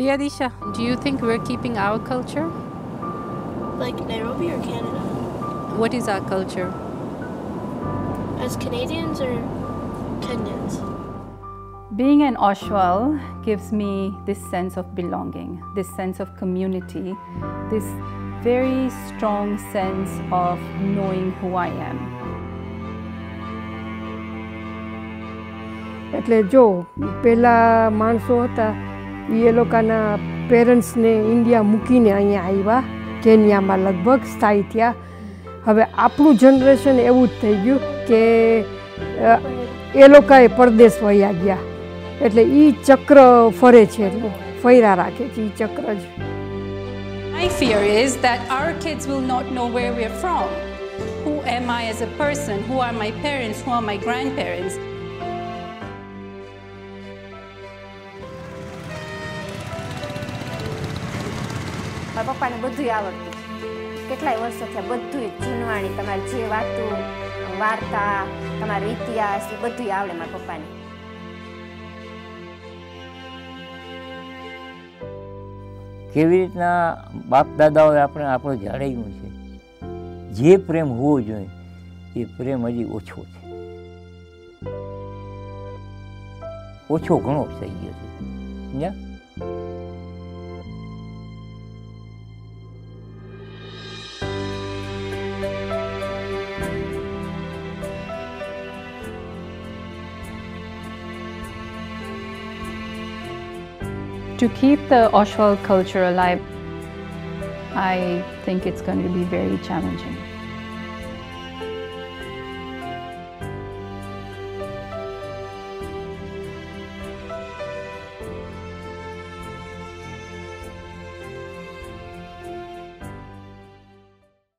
Dear do you think we're keeping our culture? Like Nairobi or Canada? What is our culture? As Canadians or Kenyans? Being an Oshwal gives me this sense of belonging, this sense of community, this very strong sense of knowing who I am. એટલે જો પહેલાં માણસો હતા એ લોકોના પેરેન્ટ્સને India મૂકીને અહીંયા આવ્યા કેન્યામાં લગભગ સ્થાયી થયા હવે આપણું જનરેશન એવું જ થઈ ગયું કે એ લોકોએ પરદેશ વયા ગયા એટલે એ ચક્ર ફરે છે એટલે ફર્યા રાખે છે એ ચક્ર જ My fear is that our kids will not know where we're from. Who am I as a person? Who are my parents? Who are my grandparents? મારા પપ્પાને બધું આવડતું કેટલાય વર્ષો થયા બધું જૂનવાણી તમારી જે વાતો વાર્તા તમારો ઇતિહાસ એ બધું આવડે મારા પપ્પાને કેવી રીતના બાપ દાદાઓએ આપણે આપણે જાળવ્યું છે જે પ્રેમ હોવો જોઈએ એ પ્રેમ હજી ઓછો છે ઓછો ઘણો થઈ ગયો છે સમજ્યા to keep the Oshawa culture alive, I think it's going to be very challenging.